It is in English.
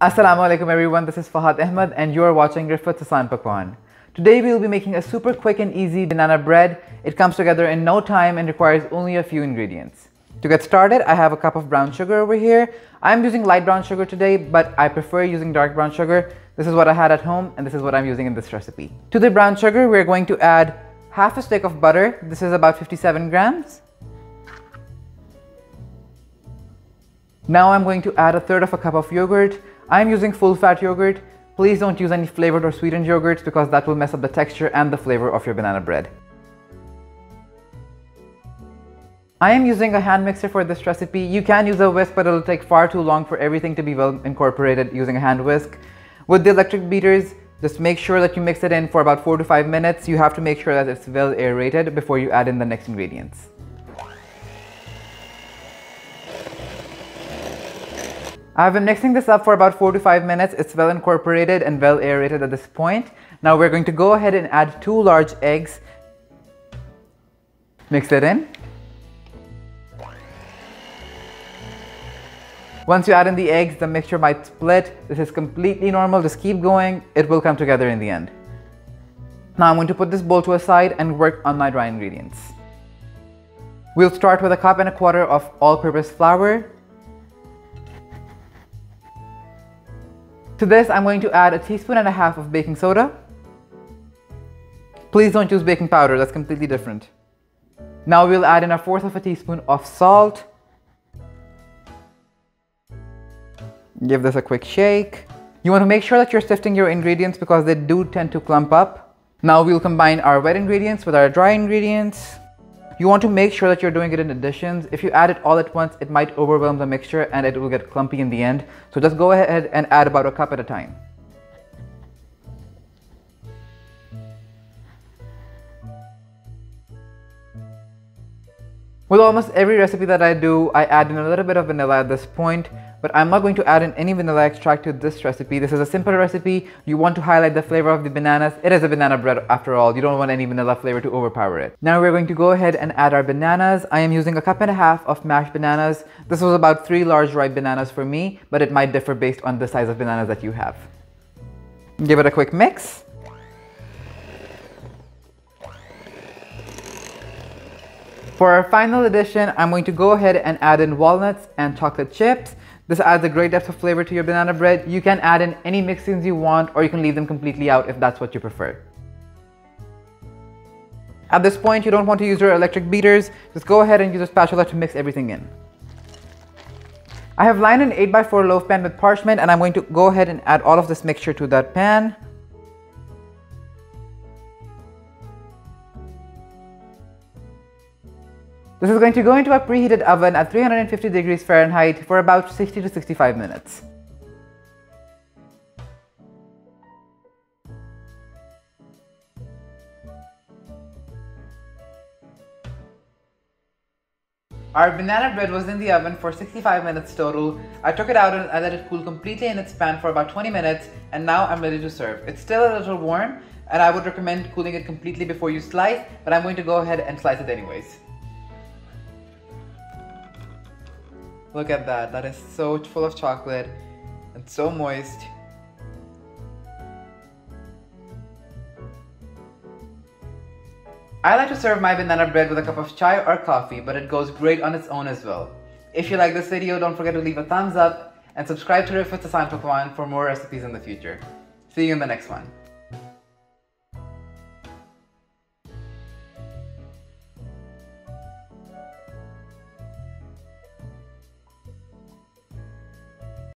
Assalamu alaikum everyone, this is Fahad Ahmed and you are watching Riffat Asaan Pakwaan. Today we will be making a super quick and easy banana bread. It comes together in no time and requires only a few ingredients. To get started, I have a cup of brown sugar over here. I'm using light brown sugar today, but I prefer using dark brown sugar. This is what I had at home and this is what I'm using in this recipe. To the brown sugar, we're going to add half a stick of butter. This is about 57 grams. Now I'm going to add a third of a cup of yogurt. I'm using full fat yogurt. Please don't use any flavored or sweetened yogurts because that will mess up the texture and the flavor of your banana bread. I am using a hand mixer for this recipe. You can use a whisk but it'll take far too long for everything to be well incorporated using a hand whisk. With the electric beaters, just make sure that you mix it in for about 4 to 5 minutes. You have to make sure that it's well aerated before you add in the next ingredients. I've been mixing this up for about 4 to 5 minutes. It's well incorporated and well aerated at this point. Now we're going to go ahead and add 2 large eggs. Mix it in. Once you add in the eggs, the mixture might split. This is completely normal. Just keep going. It will come together in the end. Now I'm going to put this bowl to a side and work on my dry ingredients. We'll start with a cup and a quarter of all-purpose flour, To this, I'm going to add a teaspoon and a half of baking soda. Please don't use baking powder, that's completely different. Now we'll add in a fourth of a teaspoon of salt. Give this a quick shake. You want to make sure that you're sifting your ingredients because they do tend to clump up. Now we'll combine our wet ingredients with our dry ingredients. You want to make sure that you're doing it in additions. If you add it all at once, it might overwhelm the mixture and it will get clumpy in the end. So just go ahead and add about a cup at a time. With almost every recipe that I do, I add in a little bit of vanilla at this point but I'm not going to add in any vanilla extract to this recipe. This is a simple recipe. You want to highlight the flavor of the bananas. It is a banana bread after all. You don't want any vanilla flavor to overpower it. Now we're going to go ahead and add our bananas. I am using a cup and a half of mashed bananas. This was about three large ripe bananas for me, but it might differ based on the size of bananas that you have. Give it a quick mix. For our final addition, I'm going to go ahead and add in walnuts and chocolate chips. This adds a great depth of flavor to your banana bread. You can add in any mix-ins you want or you can leave them completely out if that's what you prefer. At this point, you don't want to use your electric beaters. Just go ahead and use a spatula to mix everything in. I have lined an 8x4 loaf pan with parchment and I'm going to go ahead and add all of this mixture to that pan. This is going to go into a preheated oven at 350 degrees Fahrenheit for about 60 to 65 minutes. Our banana bread was in the oven for 65 minutes total. I took it out and I let it cool completely in its pan for about 20 minutes and now I'm ready to serve. It's still a little warm and I would recommend cooling it completely before you slice, but I'm going to go ahead and slice it anyways. Look at that. That is so full of chocolate and so moist. I like to serve my banana bread with a cup of chai or coffee, but it goes great on its own as well. If you like this video, don't forget to leave a thumbs up and subscribe to Riffat Asaan Pakwaan for more recipes in the future. See you in the next one.